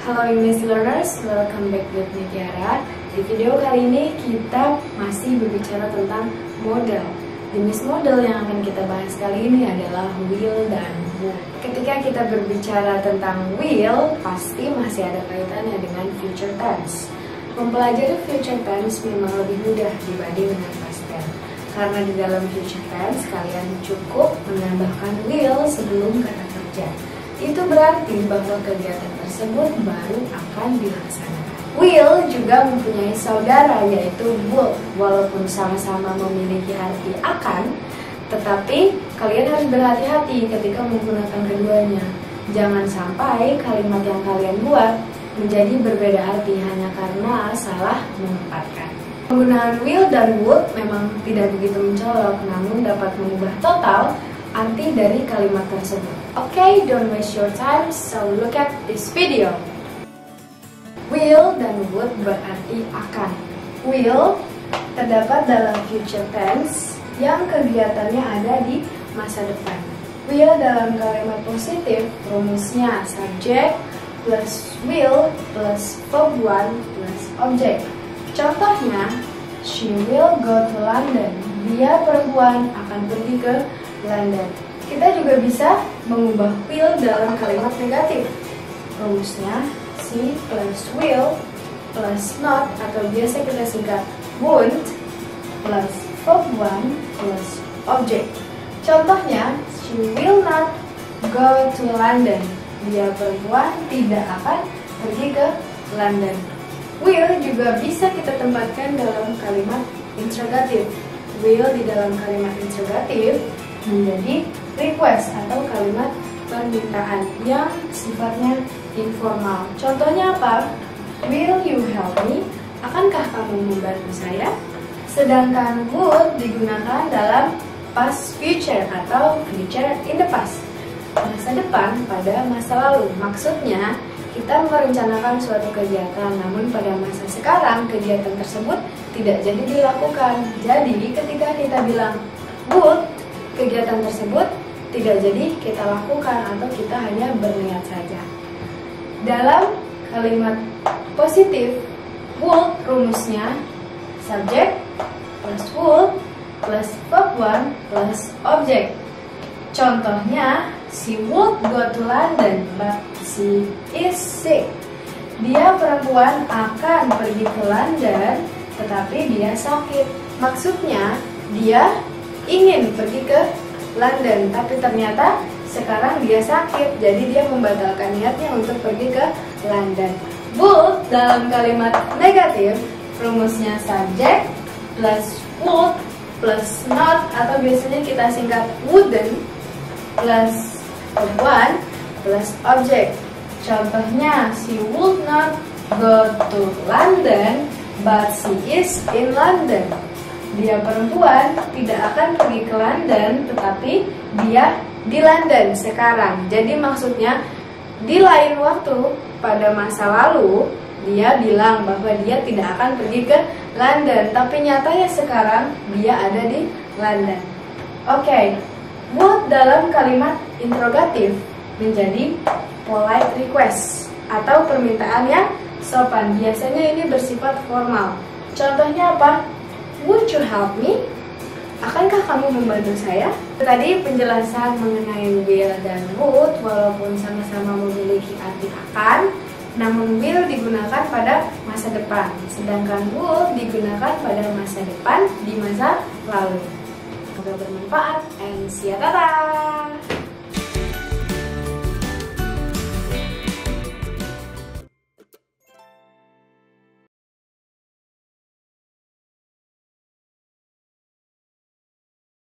Halo English learners, welcome back me Tiara. Di video kali ini kita masih berbicara tentang model. Jenis model yang akan kita bahas kali ini adalah will dan would. Ketika kita berbicara tentang will, pasti masih ada kaitannya dengan future tense. Mempelajari future tense memang lebih mudah dibanding dengan past tense. Karena di dalam future tense kalian cukup menambahkan will sebelum kata kerja. Itu berarti bahwa kegiatan tersebut baru akan dilaksanakan. Will juga mempunyai saudara yaitu would. Walaupun sama-sama memiliki arti akan, tetapi kalian harus berhati-hati ketika menggunakan keduanya. Jangan sampai kalimat yang kalian buat menjadi berbeda arti hanya karena salah menempatkan. Penggunaan will dan would memang tidak begitu mencolok, namun dapat mengubah total arti dari kalimat tersebut. Okay, don't waste your time, so look at this video. Will dan would berarti akan. Will terdapat dalam future tense yang kegiatannya ada di masa depan. Will dalam kalimat positif rumusnya subject plus will plus verb one plus object. Contohnya, she will go to London. Dia perempuan akan pergi ke London. Kita juga bisa mengubah will dalam kalimat negatif. Rumusnya si plus will plus not atau biasa kita singkat won't plus verb one plus object. Contohnya, she will not go to London. Dia perempuan tidak akan pergi ke London. Will juga bisa kita tempatkan dalam kalimat interrogatif. Will di dalam kalimat interrogatif menjadi request atau kalimat permintaan yang sifatnya informal. Contohnya apa? Will you help me? Akankah kamu membantu saya? Sedangkan would digunakan dalam past future atau future in the past. Masa depan pada masa lalu. Maksudnya, kita merencanakan suatu kegiatan, namun pada masa sekarang kegiatan tersebut tidak jadi dilakukan. Jadi, ketika kita bilang would, kegiatan tersebut tidak jadi kita lakukan atau kita hanya berniat saja. Dalam kalimat positif, would rumusnya subject plus would plus verb one plus object. Contohnya, she would go to London but she is sick. Dia perempuan akan pergi ke London tetapi dia sakit. Maksudnya, dia ingin pergi ke London tapi ternyata sekarang dia sakit jadi dia membatalkan niatnya untuk pergi ke London. Would dalam kalimat negatif rumusnya subject plus would plus not atau biasanya kita singkat wouldn't plus one plus object. Contohnya, she would not go to London, but she is in London. Dia perempuan tidak akan pergi ke London, tetapi dia di London sekarang. Jadi maksudnya di lain waktu pada masa lalu dia bilang bahwa dia tidak akan pergi ke London, tapi nyatanya sekarang dia ada di London. Oke, okay. would dalam kalimat interrogatif menjadi polite request atau permintaan yang sopan. Biasanya ini bersifat formal. Contohnya apa? Would you help me? Akankah kamu membantu saya? Tadi penjelasan mengenai will dan would walaupun sama-sama memiliki arti akan, namun will digunakan pada masa depan, sedangkan would digunakan pada masa depan di masa lalu. Semoga bermanfaat and see you,